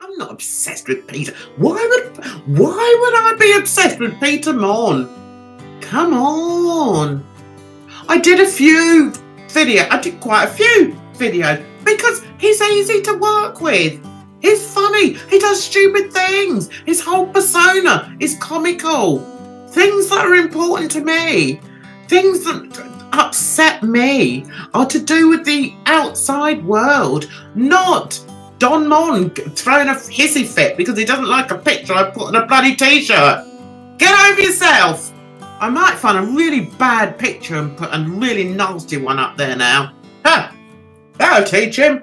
I'm not obsessed with Peter. Why would why would I be obsessed with Peter Monn? Come on. I did a few video. I did quite a few videos because he's easy to work with. He's funny. He does stupid things. His whole persona is comical. Things that are important to me, things that upset me, are to do with the outside world, not Don Monn throwing a hissy fit because he doesn't like a picture I put on a bloody t-shirt. Get over yourself. I might find a really bad picture and put a really nasty one up there now. Huh. That'll teach him.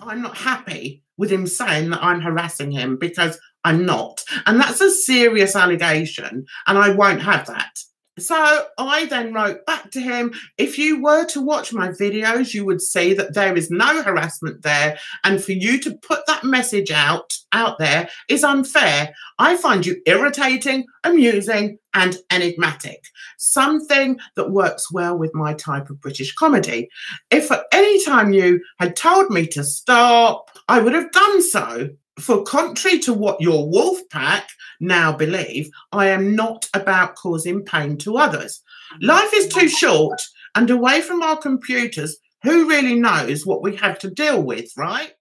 I'm not happy with him saying that I'm harassing him because I'm not. And that's a serious allegation, and I won't have that. So I then wrote back to him if you were to watch my videos, you would see that there is no harassment there. And for you to put that message out out there is unfair. I find you irritating, amusing, and enigmatic. Something that works well with my type of British comedy. If at any time you had told me to stop, I would have done so. For contrary to what your wolf pack now believe, I am not about causing pain to others. Life is too short, and away from our computers, who really knows what we have to deal with, right?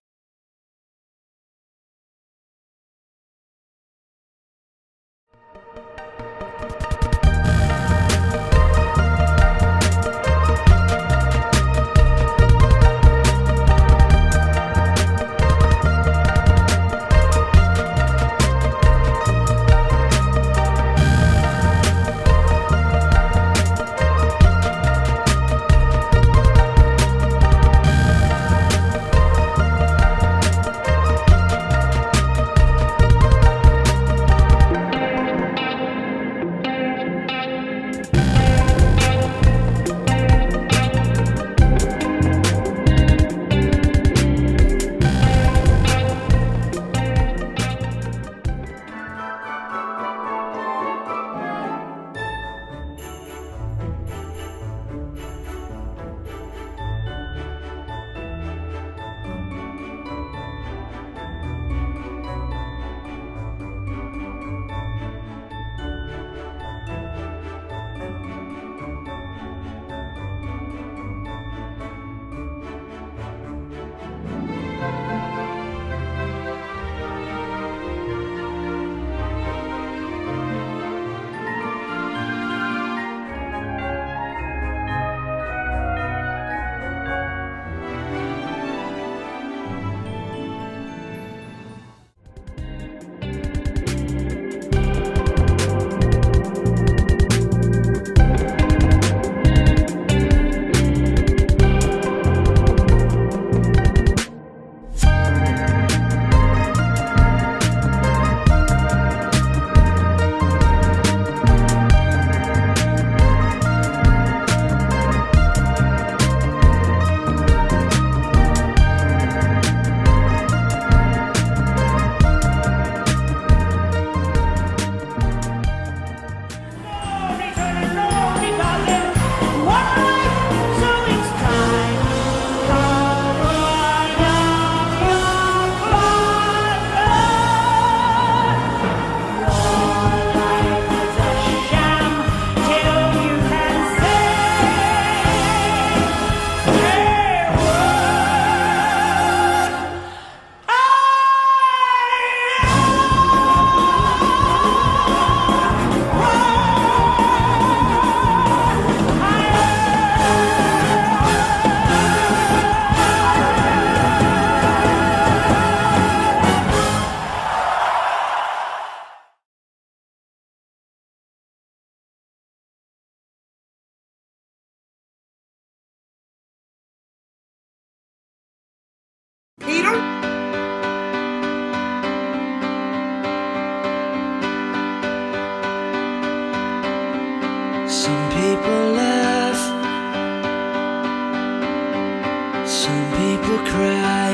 Some people cry,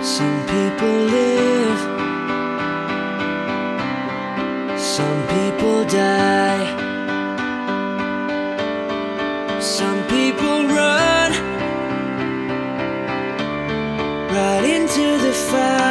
some people live, some people die, some people run. Right into the fire.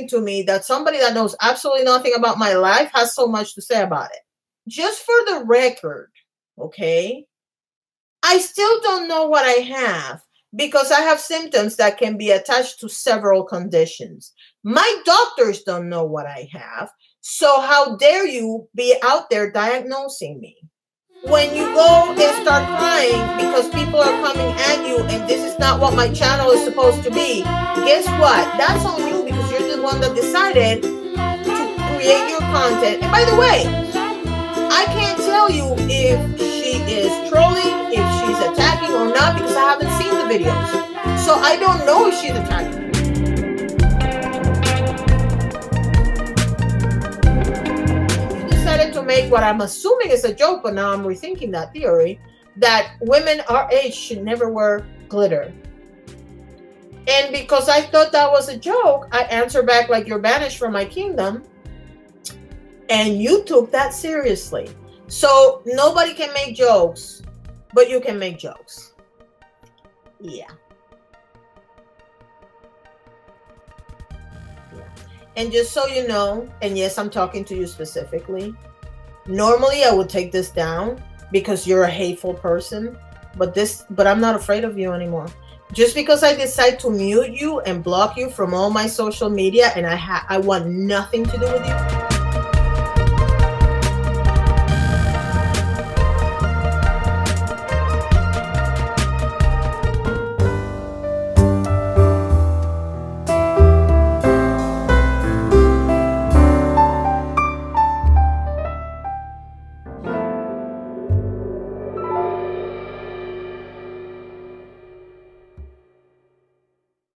Amazing to me that somebody that knows absolutely nothing about my life has so much to say about it. Just for the record, okay, I still don't know what I have because I have symptoms that can be attached to several conditions. My doctors don't know what I have. So, how dare you be out there diagnosing me? when you go and start crying because people are coming at you and this is not what my channel is supposed to be, guess what? That's on you the one that decided to create your content. And by the way, I can't tell you if she is trolling, if she's attacking or not because I haven't seen the videos. So I don't know if she's attacking. Decided to make what I'm assuming is a joke, but now I'm rethinking that theory that women our age should never wear glitter. And because I thought that was a joke, I answered back like you're banished from my kingdom. And you took that seriously. So nobody can make jokes, but you can make jokes. Yeah. Yeah. And just so you know, and yes, I'm talking to you specifically. Normally I would take this down because you're a hateful person, but this but I'm not afraid of you anymore. Just because I decide to mute you and block you from all my social media and I ha- I want nothing to do with you,